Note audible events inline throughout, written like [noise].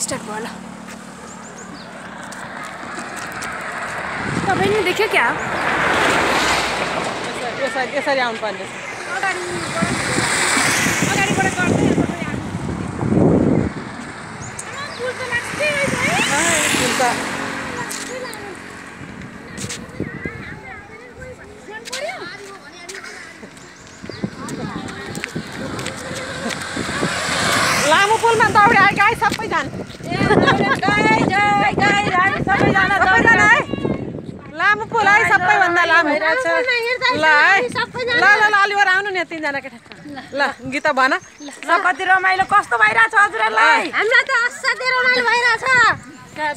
Start भयो ल तपाईँले देख्यो क्या? यसरी यसरी आउनु पर्ने। अगाडिबाट गर्दै लामो पुलमा दौडी आयो गाई सबैजना। लामो पुल है सबैभन्दा लामो। ल है ल ल ल अलिवर आउनु नि तिनजना केटा। ल गीता भन। ल। कति रमाइलो कस्तो भइरहेछ हजुरहरूलाई? हामीलाई त असाध्यै रमाइलो भइरहेछ।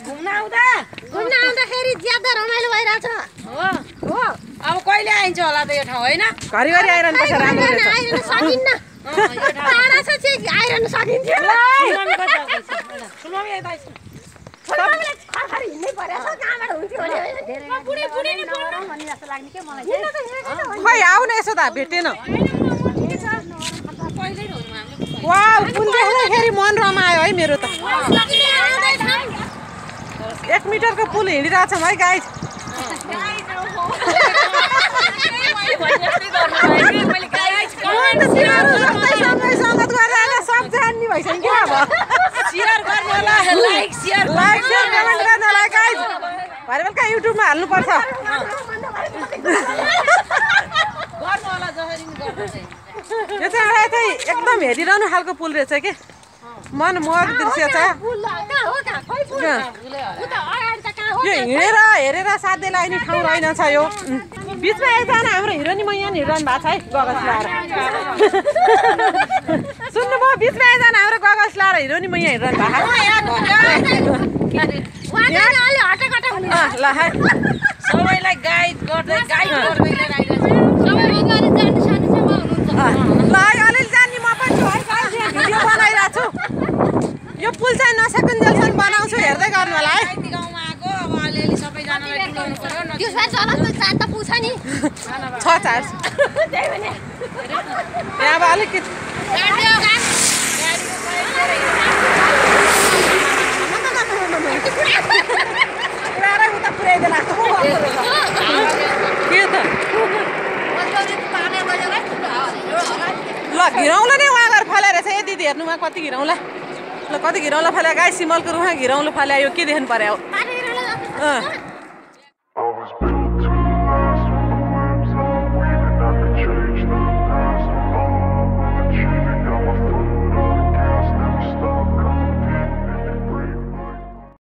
घुम्न आउँदा? घुम्न आउँदाखेरि ज्यादा रमाइलो भइरहेछ। हो हो। अब कहिले आइन्छ होला त यो ठाउँ होइन? घरिघरि आइरहनु पर्छ राम्रो सकिन्न आइरहनु सकिन्थ्यो। खै आऊ न यसो त भेटेन। वा पुल देख्दाखेरि मन रमायो है मेरो त। एक मिटरको पुल हिँडिरहेछौँ है गाई [laughs] सँगै सङ्गत गरेर सब जान्ने भइसक्यो क्या अब सेयर गर्नु होला like share like share comment गर्नु होला गाइज भरे बेलुका युट्युबमा हाल्नुपर्छ। [laughs] गर्नु होला जसरी चाहिँ। यो चाहिँ एउटा चाहिँ एकदम हेरिरहनु खालको पुल रहेछ कि? मनमोहक दृश्य छ? यो हिँडेर हेरेर साध्य लाग्ने ठाउँ रहेनछ यो. बिचमा एकजना हाम्रो हिरोनी मैया नि हिँडिरहनु भएको छ है गगस लाएर। सुन्नुभयो बिचमा एकजना हाम्रो गगस लाएर हिरोनी मैया हिँडिरहनु भएको है। सबैलाई गाइड गर्दै गाइड गर्दै ल है अलिअलि जान्ने म पनि छु है guys, यहाँ भिडियो बनाइरहेको छु यो पुल चाहिँ नसकुन्जेलसम्म बनाउँछु हेर्दै गर्नु होला है माइती गाउँमा आएको अब अलिअलि सबैजनालाई डुलाउनु पर्यो न छ चार्ज यहाँ अब अलिकति पुऱ्याएर उता लाग्छ। के त ल घिरौँलो नै उहाँ गएर फल्या रहेछ ए दिदी हेर्नुमा कति घिरौँला ल कति घिरौँला फल्या गाई सिमलको रुखमा घिरौँलो फल्या यो के देख्नु अँ